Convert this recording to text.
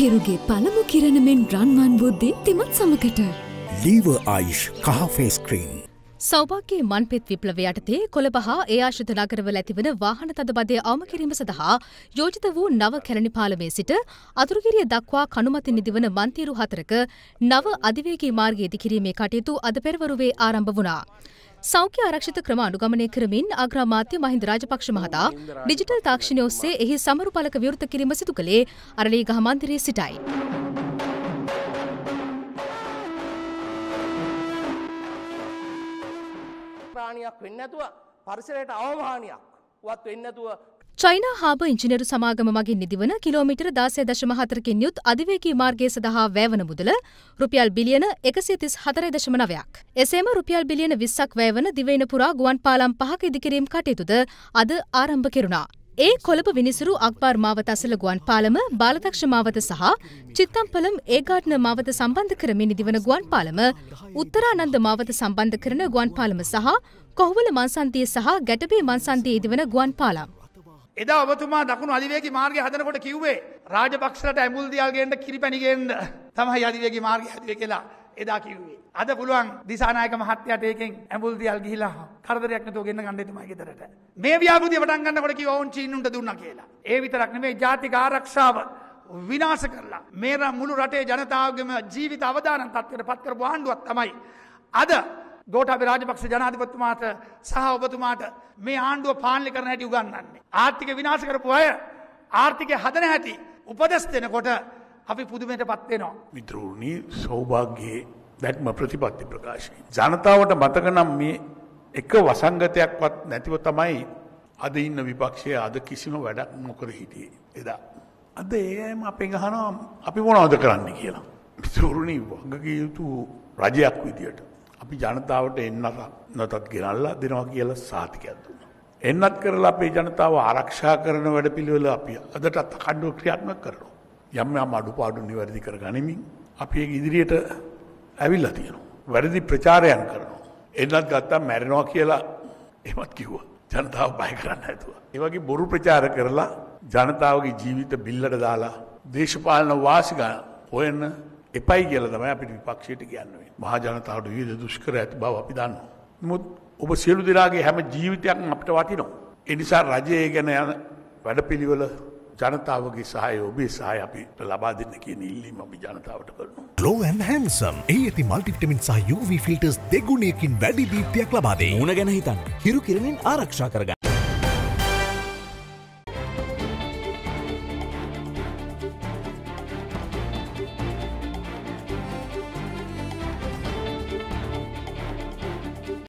හිරුගේ පළමු කිරණමෙන් රන්වන් වූ දීප්තිමත් සමකට. ලීව ආයිෂ් කහෆේස් ක්‍රීම්. සෞභාග්‍යයේ මන්පෙත් විප්ලවය යටතේ කොළඹ හා ඒ ආශ්‍රිත නගරවල ඇතිවන වාහන තදබදය අවම කිරීම සඳහා යෝජිත වූ නව කැලණි පාලමේ සිට අතුරුගිරිය දක්වා කණුමතින් නිදිවන මන්තීරු හතරක නව අධිවේගී මාර්ගය ඉදිකිරීමේ කටයුතු අද පෙරවරුවේ ආරම්භ වුණා. සෞඛ්‍ය ආරක්ෂිත ක්‍රම අනුගමනය කරමින් අග්‍රාමාත්‍ය මහින්ද රාජපක්ෂ මහතා ඩිජිටල් තාක්ෂණය ඔස්සේ එහි සමරු පලක විවෘත කිරීම සිදු කළේ අරලීගහ මන්දිරයේ සිටයි. ප්‍රාණයක් වෙන්න ඇතුව පරිසරයට අවමානයක් වත් වෙන්න ඇතුව චයිනා හාබ ඉංජිනරු සමාගම මගින් නිදිවන කිලෝමිටර දාසය දශම හතරකින් යුත් අධිවේගී මාර්ගය සඳහා වැෑවන මුදල රුපියල් බිලියන එකසිය තිස් හතරයි දශම නවයක්. එසේම රුපියල් බිලියන විස්සක් වැෑවන දිවයින පුරා ගුවන් පාලම් පහක ඉදිකිරීම් කටයුතුද අද ආරම්භ කෙරුණා. ඒ කොළඹ විනිසුරු අක්බාර් මාවත අසල ගුවන් පාලම බාලදක්ෂ මාවත සහ චිත්තම්පලම් ඒගාට්න මාවත සම්බන්ධ කරමින් නිදිවන ගුවන් පාලම උත්තරානන්ද මාවත සම්බන්ධ කරන ගුවන් පාලම සහ කොහුවල මන්සන්තිය සහ ගැටබේ මන්සන්තිය ඉදිවන ගුවන් පාලම්. එදා ඔබතුමා දකුණු අධිවේගී මාර්ගය හදනකොට කිව්වේ රාජපක්ෂලට ඇඹුල් දියල් ගේන්න කිරිපැණි ගේන්න තමයි අධිවේගී මාර්ගය හැදුවේ කියලා එදා කිව්වේ. අද පුළුවන් දිසානායක මහත්තයාට ඒකෙන් ඇඹුල් දියල් ගිහිලා කරදරයක් නැතුව ගෙන්න ගන්න එතුමා ගෙදරට. මේ ව්‍යාපෘතිය පටන් ගන්නකොට කිව්වා ඕන් චීනුන්ට දුන්නා කියලා. ඒ විතරක් නෙමෙයි ජාතික ආරක්ෂාව විනාශ කරලා මේ මුළු රටේ ජනතාවගේම ජීවිත අවදානම් තත්ත්වයට පත් කරපු ආණ්ඩුවක් තමයි අද ගෝටාබේ රාජපක්ෂ ජනාධිපතිතුමාට සහ ඔබතුමාට මේ ආණ්ඩුව පාලනය කරන හැටි උගන්වන්නේ. ආර්ථික විනාශ කරපු අය ආර්ථිකය හදන හැටි උපදෙස් දෙනකොට අපි පුදුමයට පත් වෙනවා. මිත්‍රූණී සෞභාග්‍යයේ දැක්ම ප්‍රතිපත්ති ප්‍රකාශය. ජනතාවට මතක නම් මේ එක වසංගතයක්වත් නැතිව තමයි අද ඉන්න විපක්ෂය අද කිසිම වැඩක් නොකර හිටියේ එදා. අද ඒම අපේ ගහනවා අපි මොනවද කරන්න කියලා. මිතුරුණී වගකිය යුතු රජයක් විදියට. අපි ජනතාවට එන්නත නොතත් ගෙනල්ලා දෙනවා කියලා සාතිකයක් දුන්න. එන්නත් කරලා අපේ ජනතාව ආරක්ෂා කරන වැඩ පිළිවෙල අපි අදටත් කණ්ඩුව ක්‍රියාත්මක කරනවා. යම් යම් අඩුපාඩු නිවැරදි කර ගනිමින් අපි ඒක ඉදිරියට ඇවිල්ලා තියෙනවා. වැරදි ප්‍රචාරයන් කරනවා. එන්නත් ගත්තා මැරෙනවා කියලා එමත් කිව්වා. ජනතාව බය කරන්න ඇතුව. ඒවගේ බොරු ප්‍රචාර කරලා ජනතාවගේ ජීවිත බිල්ලට දාලා දේශපාලන වාසිගා හොයන්න එපයි කියල තමයි අපිට විපක්ෂයට කියන්නුවේ මහා ජනතාවට විද දුෂ්කර ඇති බව අපි දන්න. මුත් ඔබ සියලු දෙනාගේ හැම ජීවිතයක් අපට වටිනවා. එනිසා රජය ගැන යන වැඩපිළිවල ජනතාවගේ සහය ඔබේ සහය අපි ලබා දෙන්න කියන ඉල්ලීම අපි ජනතාවට කරනවා. ලෝවන් හැන්සම් ඒ ඇති මල්ටිටමින් සහ යුව ෆිල්ටර්ස් දෙගුණයකින් වැඩි දීප්තියක් ලබාදේ මුණ ගැන හිතන්න හිරු කිරමින් ආරක්ෂා කරගන්න.